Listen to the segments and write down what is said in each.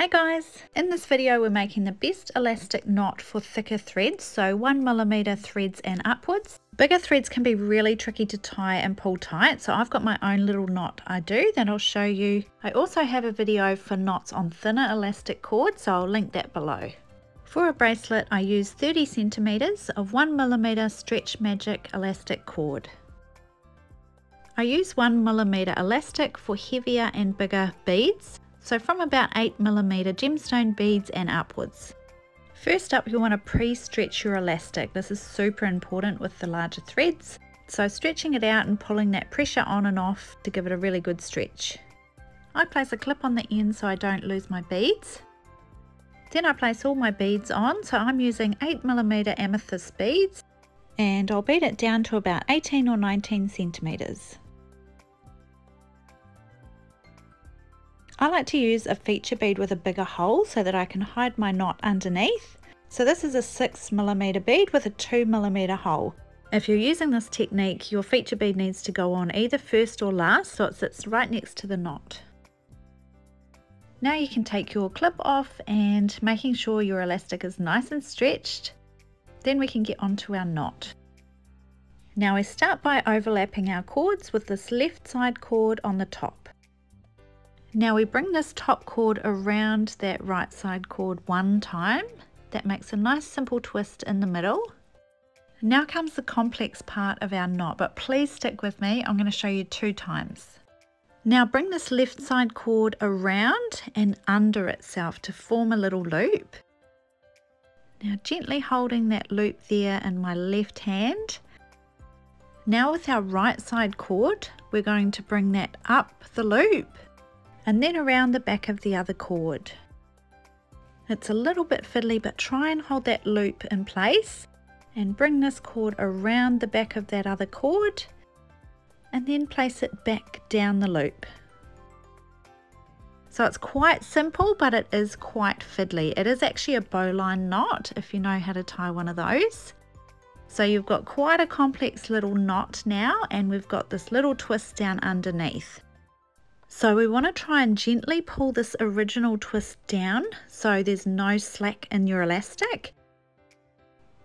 Hey guys! In this video we're making the best elastic knot for thicker threads, so 1mm threads and upwards. Bigger threads can be really tricky to tie and pull tight, so I've got my own little knot I do that I'll show you. I also have a video for knots on thinner elastic cord, so I'll link that below. For a bracelet I use 30 centimeters of 1mm Stretch Magic elastic cord. I use 1mm elastic for heavier and bigger beads so from about 8mm gemstone beads and upwards. First up you want to pre-stretch your elastic. This is super important with the larger threads. So stretching it out and pulling that pressure on and off to give it a really good stretch. I place a clip on the end so I don't lose my beads. Then I place all my beads on, so I'm using 8mm amethyst beads and I'll bead it down to about 18 or 19 centimetres. I like to use a feature bead with a bigger hole so that I can hide my knot underneath. So this is a 6mm bead with a 2mm hole. If you're using this technique, your feature bead needs to go on either first or last so it sits right next to the knot. Now you can take your clip off and making sure your elastic is nice and stretched, then we can get onto our knot. Now we start by overlapping our cords with this left side cord on the top. Now we bring this top cord around that right side cord one time. That makes a nice simple twist in the middle. Now comes the complex part of our knot, but please stick with me. I'm going to show you two times. Now bring this left side cord around and under itself to form a little loop. Now gently holding that loop there in my left hand. Now with our right side cord, we're going to bring that up the loop and then around the back of the other cord. It's a little bit fiddly but try and hold that loop in place and bring this cord around the back of that other cord and then place it back down the loop. So it's quite simple but it is quite fiddly. It is actually a bowline knot if you know how to tie one of those. So you've got quite a complex little knot now and we've got this little twist down underneath. So we want to try and gently pull this original twist down so there's no slack in your elastic.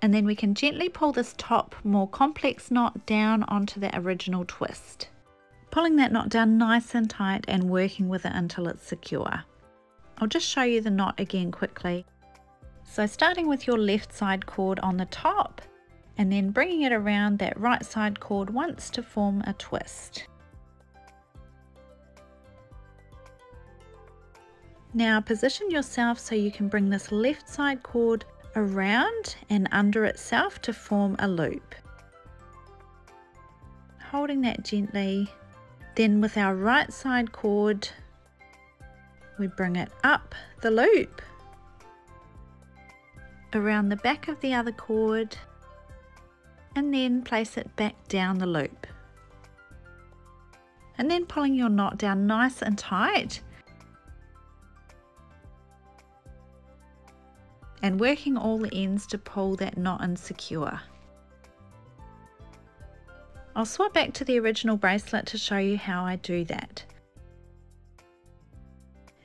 And then we can gently pull this top more complex knot down onto that original twist. Pulling that knot down nice and tight and working with it until it's secure. I'll just show you the knot again quickly. So starting with your left side cord on the top and then bringing it around that right side cord once to form a twist. Now position yourself so you can bring this left side cord around and under itself to form a loop. Holding that gently, then with our right side cord, we bring it up the loop, around the back of the other cord, and then place it back down the loop. And then pulling your knot down nice and tight and working all the ends to pull that knot in secure. I'll swap back to the original bracelet to show you how I do that.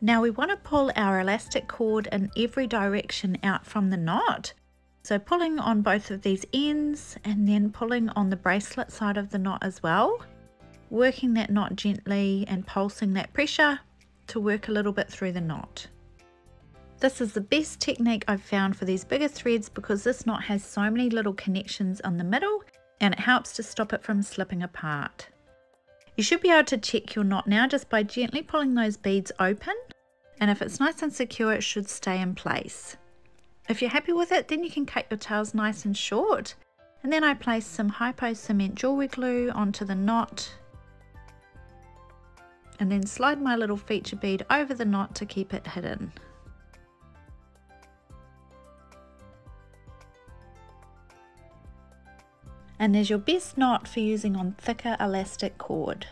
Now we want to pull our elastic cord in every direction out from the knot. So pulling on both of these ends and then pulling on the bracelet side of the knot as well. Working that knot gently and pulsing that pressure to work a little bit through the knot. This is the best technique I've found for these bigger threads because this knot has so many little connections on the middle and it helps to stop it from slipping apart. You should be able to check your knot now just by gently pulling those beads open and if it's nice and secure it should stay in place. If you're happy with it then you can cut your tails nice and short and then I place some hypo cement jewelry glue onto the knot and then slide my little feature bead over the knot to keep it hidden. And there's your best knot for using on thicker elastic cord.